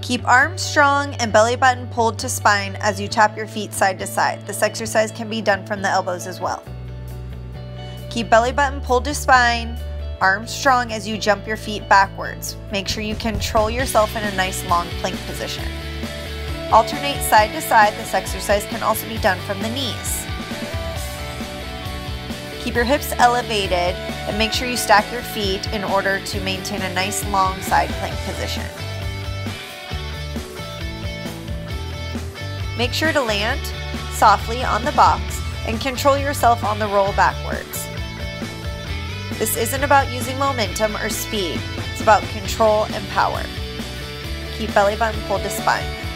Keep arms strong and belly button pulled to spine as you tap your feet side to side. This exercise can be done from the elbows as well. Keep belly button pulled to spine, arms strong as you jump your feet backwards. Make sure you control yourself in a nice long plank position. Alternate side to side. This exercise can also be done from the knees. Keep your hips elevated and make sure you stack your feet in order to maintain a nice long side plank position. Make sure to land softly on the box and control yourself on the roll backwards. This isn't about using momentum or speed, it's about control and power. Keep belly button pulled to spine.